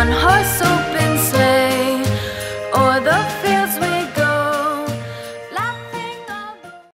one horse